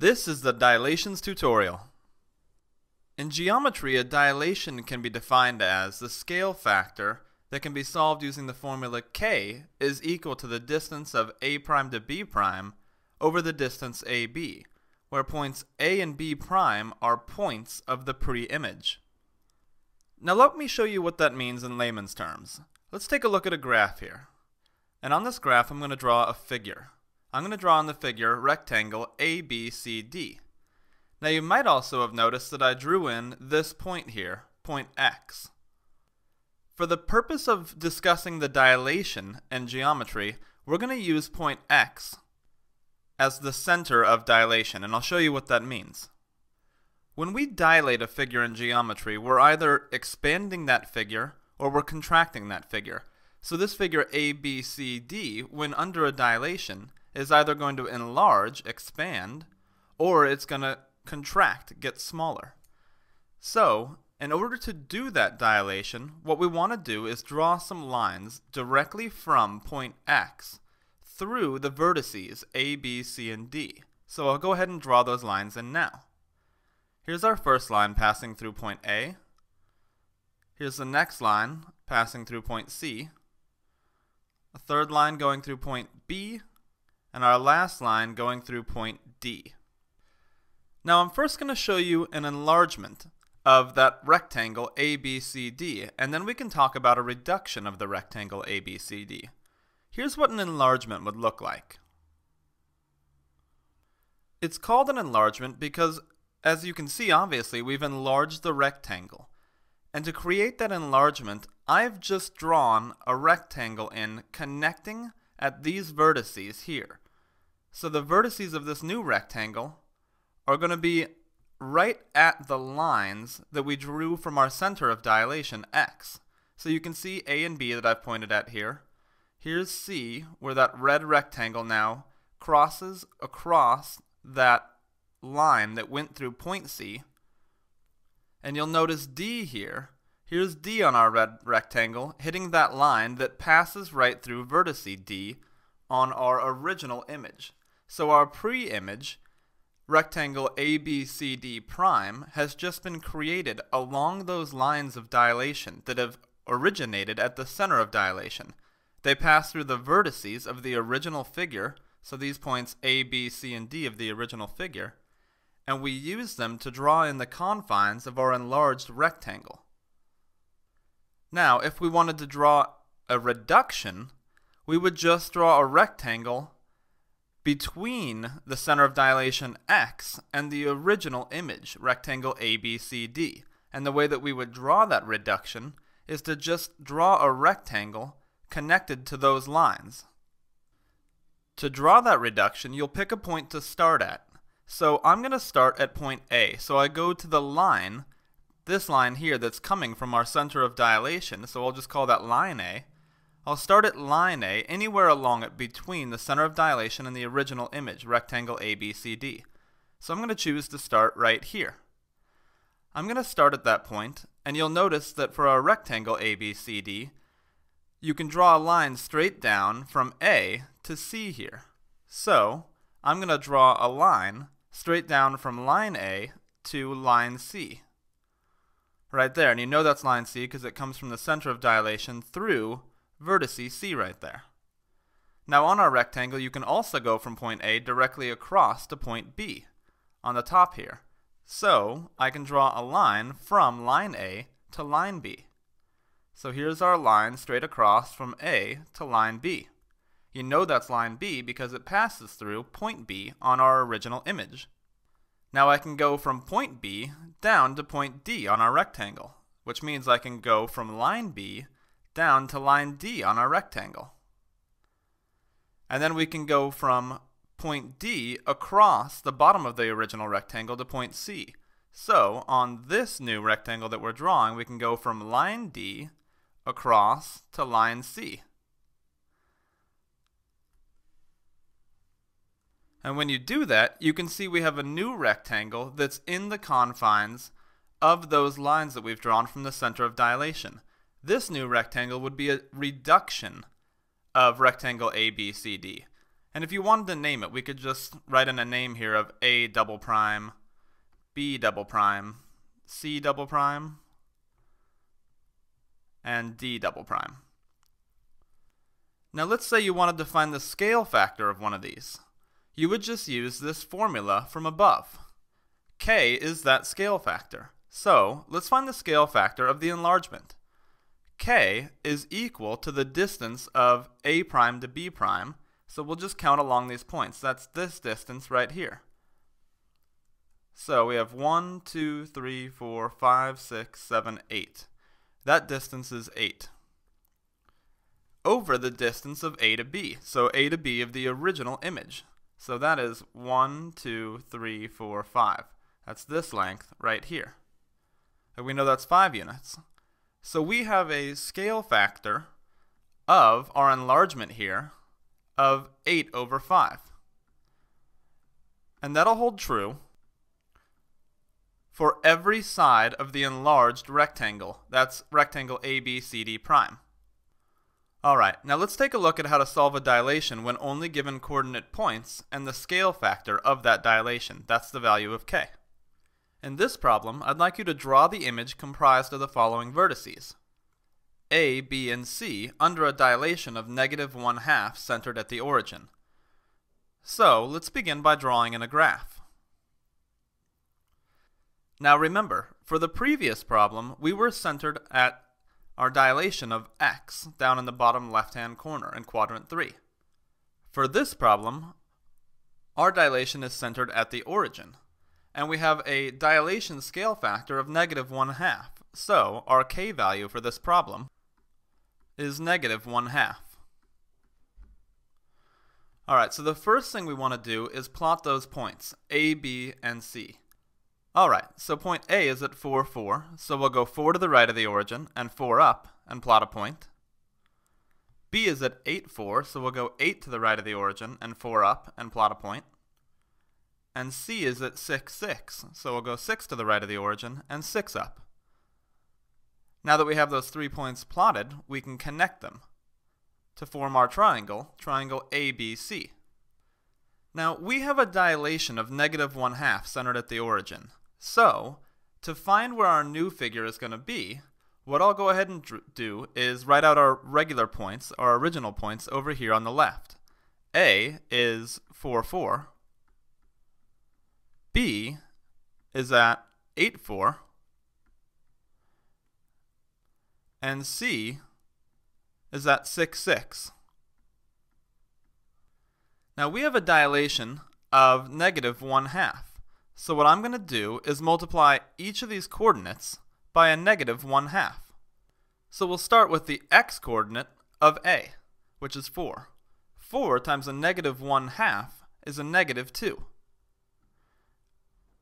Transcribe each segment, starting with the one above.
This is the dilations tutorial. In geometry, a dilation can be defined as the scale factor that can be solved using the formula k is equal to the distance of a prime to b prime over the distance ab, where points a and b prime are points of the pre-image. Now let me show you what that means in layman's terms. Let's take a look at a graph here. And on this graph I'm going to draw a figure. I'm going to draw on the figure rectangle ABCD. Now you might also have noticed that I drew in this point here, point X. For the purpose of discussing the dilation in geometry, we're going to use point X as the center of dilation, and I'll show you what that means. When we dilate a figure in geometry, we're either expanding that figure or we're contracting that figure. So this figure ABCD, when under a dilation, is either going to enlarge, expand, or it's going to contract, get smaller. So, in order to do that dilation, what we want to do is draw some lines directly from point X through the vertices A, B, C, and D. So I'll go ahead and draw those lines in now. Here's our first line passing through point A. Here's the next line passing through point C. A third line going through point B, and our last line going through point D. Now I'm first going to show you an enlargement of that rectangle ABCD, and then we can talk about a reduction of the rectangle ABCD. Here's what an enlargement would look like. It's called an enlargement because, as you can see obviously, we've enlarged the rectangle. And to create that enlargement, I've just drawn a rectangle in connecting at these vertices here. So the vertices of this new rectangle are going to be right at the lines that we drew from our center of dilation, x. So you can see A and B that I've pointed at here. Here's C, where that red rectangle now crosses across that line that went through point C. And you'll notice D here. Here's D on our red rectangle, hitting that line that passes right through vertice D on our original image. So our pre-image, rectangle ABCD prime, has just been created along those lines of dilation that have originated at the center of dilation. They pass through the vertices of the original figure, so these points A, B, C, and D of the original figure, and we use them to draw in the confines of our enlarged rectangle. Now, if we wanted to draw a reduction, we would just draw a rectangle between the center of dilation x and the original image, rectangle ABCD. And the way that we would draw that reduction is to just draw a rectangle connected to those lines. To draw that reduction, you'll pick a point to start at. So I'm going to start at point A. So I go to the line, this line here that's coming from our center of dilation, so I'll just call that line A. I'll start at line A anywhere along it between the center of dilation and the original image, rectangle ABCD. So I'm going to choose to start right here. I'm going to start at that point, and you'll notice that for our rectangle ABCD, you can draw a line straight down from A to C here. So I'm going to draw a line straight down from line A to line C. Right there, and you know that's line C because it comes from the center of dilation through vertice C right there. Now on our rectangle, you can also go from point A directly across to point B on the top here. So I can draw a line from line A to line B. So here's our line straight across from A to line B. You know that's line B because it passes through point B on our original image. Now I can go from point B down to point D on our rectangle, which means I can go from line B down to line D on our rectangle. And then we can go from point D across the bottom of the original rectangle to point C. So on this new rectangle that we're drawing, we can go from line D across to line C. And when you do that, you can see we have a new rectangle that's in the confines of those lines that we've drawn from the center of dilation. This new rectangle would be a reduction of rectangle ABCD. And if you wanted to name it, we could just write in a name here of A double prime, B double prime, C double prime, and D double prime. Now let's say you wanted to find the scale factor of one of these. You would just use this formula from above. K is that scale factor. So let's find the scale factor of the enlargement. K is equal to the distance of A prime to B prime, so we'll just count along these points. That's this distance right here. So we have 1, 2, 3, 4, 5, 6, 7, 8. That distance is 8 over the distance of A to B. So A to B of the original image. So that is 1, 2, 3, 4, 5. That's this length right here. And we know that's 5 units. So we have a scale factor of our enlargement here of 8 over 5. And that'll hold true for every side of the enlarged rectangle. That's rectangle ABCD prime. Alright, now let's take a look at how to solve a dilation when only given coordinate points and the scale factor of that dilation. That's the value of k. In this problem, I'd like you to draw the image comprised of the following vertices. A, B, and C under a dilation of negative 1 half centered at the origin. So, let's begin by drawing in a graph. Now remember, for the previous problem, we were centered at our dilation of x down in the bottom left-hand corner in quadrant 3. For this problem, our dilation is centered at the origin, and we have a dilation scale factor of negative 1 half. So, our k value for this problem is negative 1 half. Alright, so the first thing we want to do is plot those points, A, B, and C. Alright, so point A is at 4, 4, so we'll go 4 to the right of the origin and 4 up and plot a point. B is at 8, 4, so we'll go 8 to the right of the origin and 4 up and plot a point. And C is at 6, 6, so we'll go 6 to the right of the origin and 6 up. Now that we have those three points plotted, we can connect them to form our triangle, triangle ABC. Now, we have a dilation of negative 1 half centered at the origin. So, to find where our new figure is going to be, what I'll go ahead and do is write out our regular points, our original points, over here on the left. A is 4, 4. B is at 8, 4. And C is at 6, 6. Now we have a dilation of negative 1 half. So what I'm going to do is multiply each of these coordinates by a negative 1 half. So we'll start with the x coordinate of a, which is 4. 4 times a negative 1 half is a negative 2.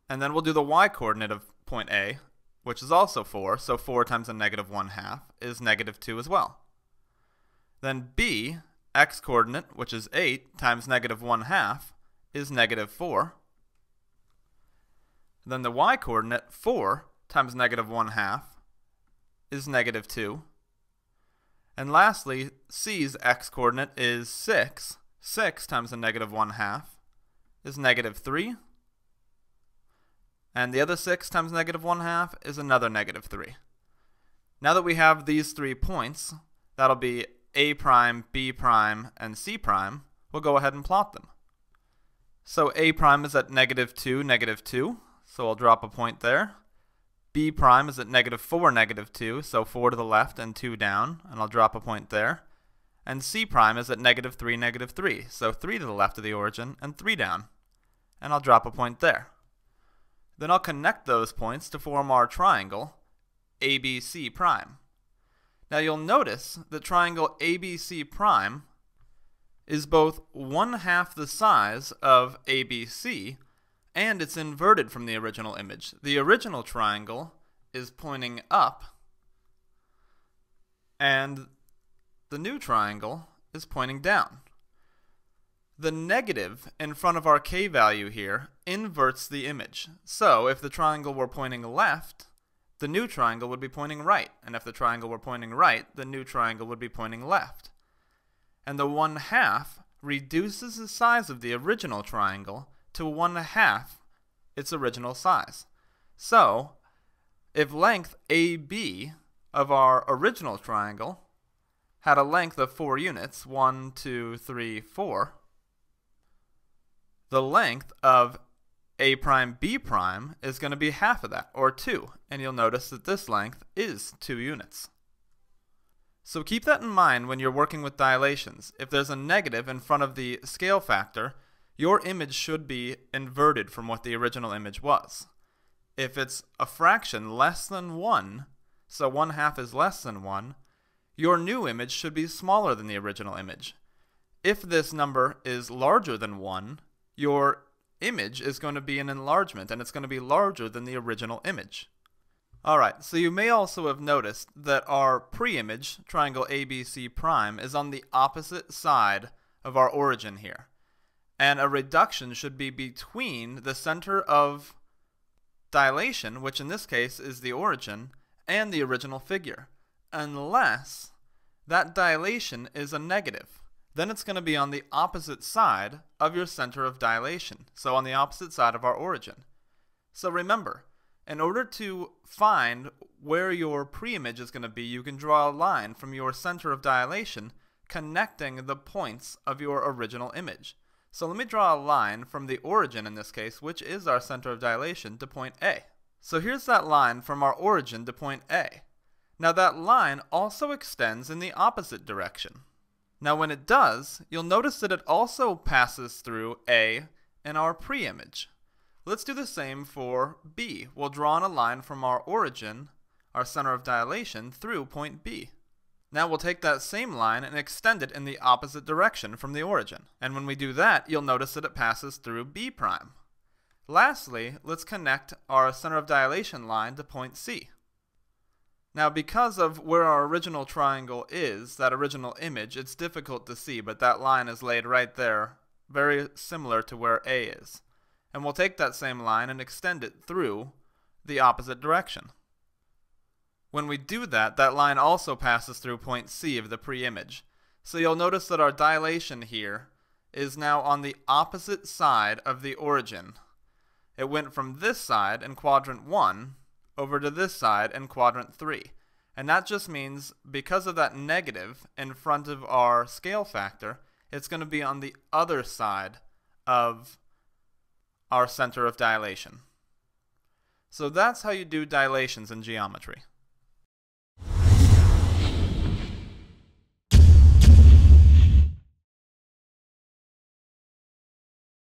And then we'll do the y coordinate of point A, which is also 4, so 4 times a negative 1 half is negative 2 as well. Then b, x coordinate, which is 8, times negative 1 half, is negative 4. Then the y-coordinate, 4 times negative 1 half, is negative 2. And lastly, c's x-coordinate is 6. 6 times a negative 1 half is negative 3. And the other 6 times negative 1 half is another negative 3. Now that we have these three points, that'll be a prime, b prime, and c prime, we'll go ahead and plot them. So a prime is at negative 2, negative 2. So I'll drop a point there. B prime is at negative 4, negative 2, so 4 to the left and 2 down, and I'll drop a point there. And C prime is at negative 3, negative 3, so 3 to the left of the origin and 3 down, and I'll drop a point there. Then I'll connect those points to form our triangle, ABC prime. Now you'll notice the triangle ABC prime is both one half the size of ABC, and it's inverted from the original image. The original triangle is pointing up, and the new triangle is pointing down. The negative in front of our k value here inverts the image. So if the triangle were pointing left, the new triangle would be pointing right. And if the triangle were pointing right, the new triangle would be pointing left. And the 1 half reduces the size of the original triangle to one half its original size. So, if length AB of our original triangle had a length of 4 units, 1, 2, 3, 4, the length of a prime b prime is going to be half of that, or 2, and you'll notice that this length is 2 units. So keep that in mind when you're working with dilations. If there's a negative in front of the scale factor, your image should be inverted from what the original image was. If it's a fraction less than 1, so 1 half is less than 1, your new image should be smaller than the original image. If this number is larger than 1, your image is going to be an enlargement and it's going to be larger than the original image. Alright, so you may also have noticed that our pre-image, triangle ABC prime, is on the opposite side of our origin here. And a reduction should be between the center of dilation, which in this case is the origin, and the original figure, unless that dilation is a negative. Then it's going to be on the opposite side of your center of dilation, so on the opposite side of our origin. So remember, in order to find where your preimage is going to be, you can draw a line from your center of dilation connecting the points of your original image. So let me draw a line from the origin in this case, which is our center of dilation, to point A. So here's that line from our origin to point A. Now that line also extends in the opposite direction. Now when it does, you'll notice that it also passes through A in our preimage. Let's do the same for B. We'll draw on a line from our origin, our center of dilation, through point B. Now we'll take that same line and extend it in the opposite direction from the origin. And when we do that, you'll notice that it passes through B prime. Lastly, let's connect our center of dilation line to point C. Now because of where our original triangle is, that original image, it's difficult to see, but that line is laid right there, very similar to where A is. And we'll take that same line and extend it through the opposite direction. When we do that, that line also passes through point C of the pre-image. So you'll notice that our dilation here is now on the opposite side of the origin. It went from this side in quadrant 1 over to this side in quadrant 3. And that just means because of that negative in front of our scale factor, it's going to be on the other side of our center of dilation. So that's how you do dilations in geometry.